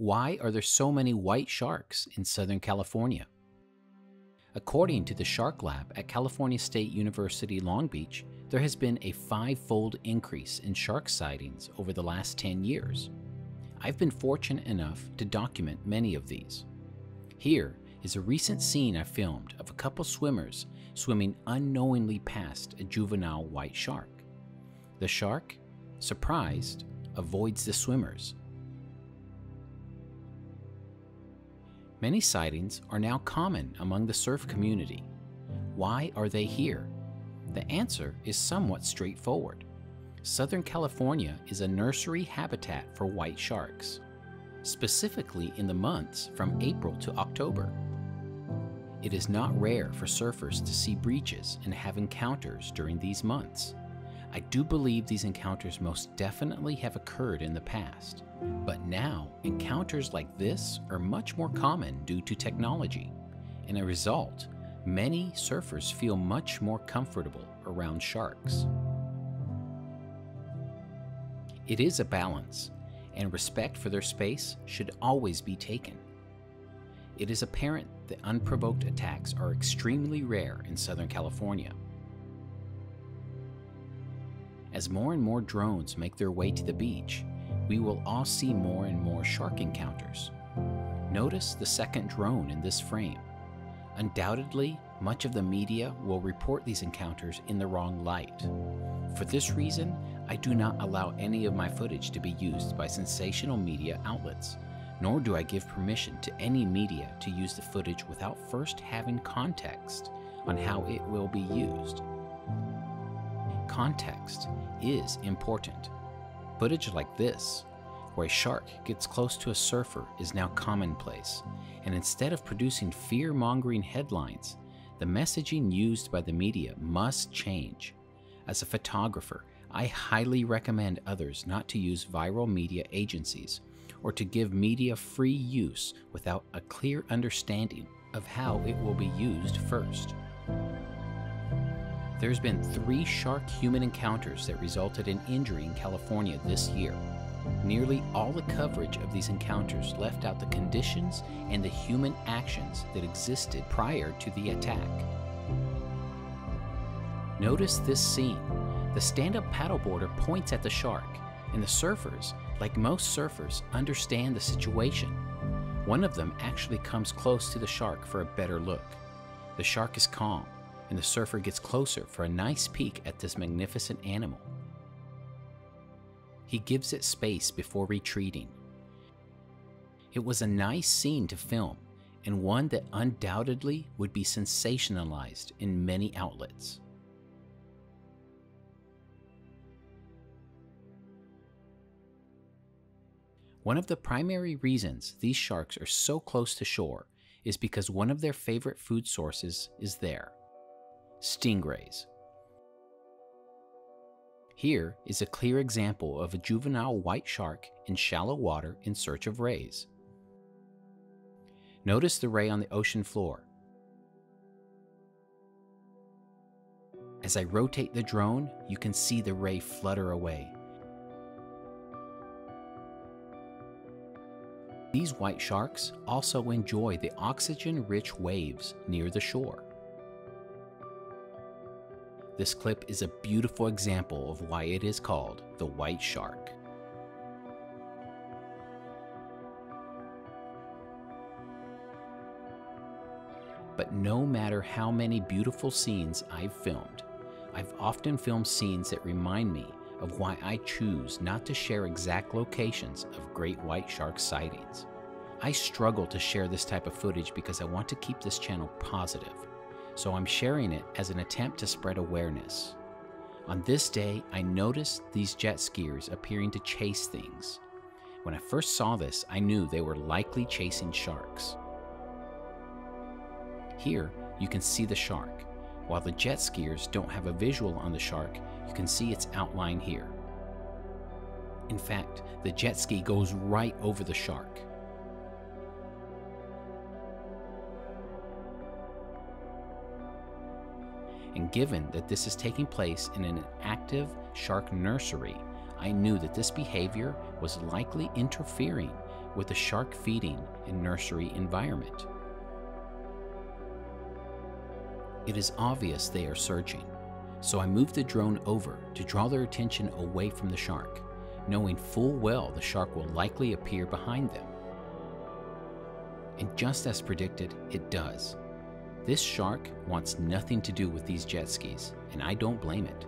Why are there so many white sharks in Southern California? According to the Shark Lab at California State University Long Beach, there has been a five fold increase in shark sightings over the last 10 years. I've been fortunate enough to document many of these. Here is a recent scene I filmed of a couple swimmers swimming unknowingly past a juvenile white shark. The shark, surprised, avoids the swimmers. Many sightings are now common among the surf community. Why are they here? The answer is somewhat straightforward. Southern California is a nursery habitat for white sharks, specifically in the months from April to October. It is not rare for surfers to see breaches and have encounters during these months. I do believe these encounters most definitely have occurred in the past, but now encounters like this are much more common due to technology. And a result, many surfers feel much more comfortable around sharks. It is a balance, and respect for their space should always be taken. It is apparent that unprovoked attacks are extremely rare in Southern California. As more and more drones make their way to the beach, we will all see more and more shark encounters. Notice the second drone in this frame. Undoubtedly, much of the media will report these encounters in the wrong light. For this reason, I do not allow any of my footage to be used by sensational media outlets, nor do I give permission to any media to use the footage without first having context on how it will be used. Context is important. Footage like this, where a shark gets close to a surfer, is now commonplace, and instead of producing fear mongering headlines, the messaging used by the media must change. As a photographer, I highly recommend others not to use viral media agencies or to give media free use without a clear understanding of how it will be used first. There's been three shark human encounters that resulted in injury in California this year. Nearly all the coverage of these encounters left out the conditions and the human actions that existed prior to the attack. Notice this scene. The stand up paddleboarder points at the shark, and the surfers, like most surfers, understand the situation. One of them actually comes close to the shark for a better look. The shark is calm, and the surfer gets closer for a nice peek at this magnificent animal. He gives it space before retreating. It was a nice scene to film, and one that undoubtedly would be sensationalized in many outlets. One of the primary reasons these sharks are so close to shore is because one of their favorite food sources is there stingrays. Here is a clear example of a juvenile white shark in shallow water in search of rays. Notice the ray on the ocean floor. As I rotate the drone, you can see the ray flutter away. These white sharks also enjoy the oxygen-rich waves near the shore. This clip is a beautiful example of why it is called the white shark. But no matter how many beautiful scenes I've filmed, I've often filmed scenes that remind me of why I choose not to share exact locations of great white shark sightings. I struggle to share this type of footage because I want to keep this channel positive, so I'm sharing it as an attempt to spread awareness. On this day, I noticed these jet skiers appearing to chase things. When I first saw this, I knew they were likely chasing sharks. Here, you can see the shark. While the jet skiers don't have a visual on the shark, you can see its outline here. In fact, the jet ski goes right over the shark. And given that this is taking place in an active shark nursery, I knew that this behavior was likely interfering with the shark feeding and nursery environment. It is obvious they are searching, so I moved the drone over to draw their attention away from the shark, knowing full well the shark will likely appear behind them. And just as predicted, it does. This shark wants nothing to do with these jet skis, and I don't blame it.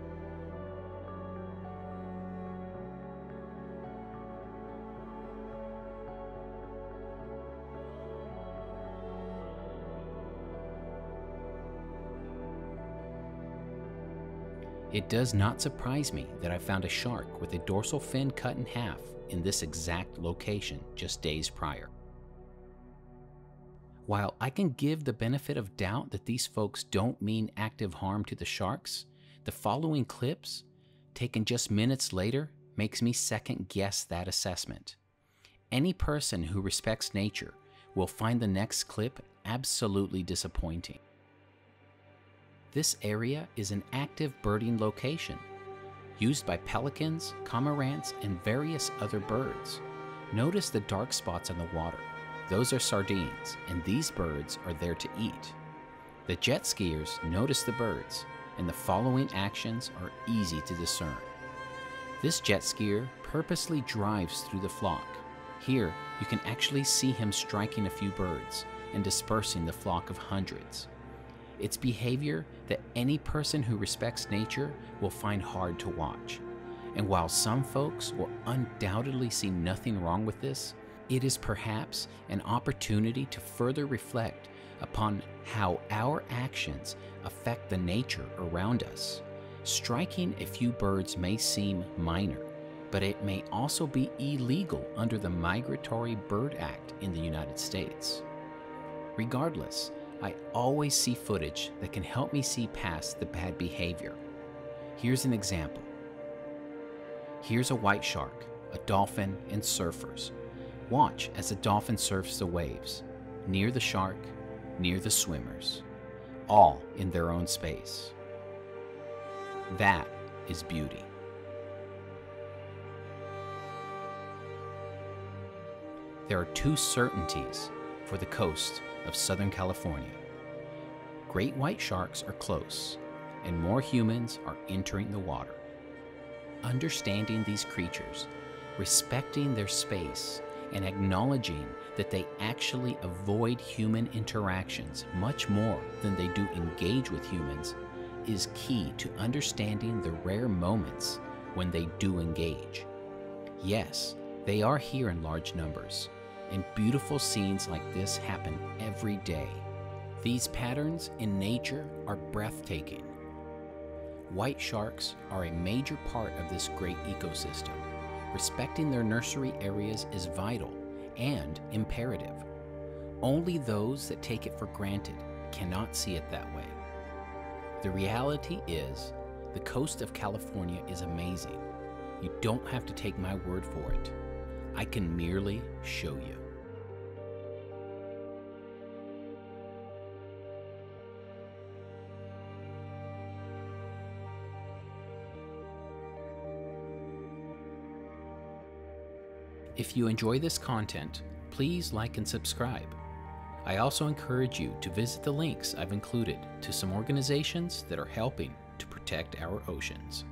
It does not surprise me that I found a shark with a dorsal fin cut in half in this exact location just days prior. While I can give the benefit of doubt that these folks don't mean active harm to the sharks, the following clips, taken just minutes later, makes me second guess that assessment. Any person who respects nature will find the next clip absolutely disappointing. This area is an active birding location, used by pelicans, cormorants, and various other birds. Notice the dark spots on the water. Those are sardines, and these birds are there to eat. The jet skiers notice the birds, and the following actions are easy to discern. This jet skier purposely drives through the flock. Here, you can actually see him striking a few birds and dispersing the flock of hundreds. It's behavior that any person who respects nature will find hard to watch. And while some folks will undoubtedly see nothing wrong with this, it is perhaps an opportunity to further reflect upon how our actions affect the nature around us. Striking a few birds may seem minor, but it may also be illegal under the Migratory Bird Act in the United States. Regardless, I always see footage that can help me see past the bad behavior. Here's an example. Here's a white shark, a dolphin, and surfers. Watch as the dolphin surfs the waves, near the shark, near the swimmers, all in their own space. That is beauty. There are two certainties for the coast of Southern California. Great white sharks are close, and more humans are entering the water. Understanding these creatures, respecting their space, and acknowledging that they actually avoid human interactions much more than they do engage with humans is key to understanding the rare moments when they do engage. Yes, they are here in large numbers, and beautiful scenes like this happen every day. These patterns in nature are breathtaking. White sharks are a major part of this great ecosystem. Respecting their nursery areas is vital and imperative. Only those that take it for granted cannot see it that way. The reality is, the coast of California is amazing. You don't have to take my word for it. I can merely show you. If you enjoy this content, please like and subscribe. I also encourage you to visit the links I've included to some organizations that are helping to protect our oceans.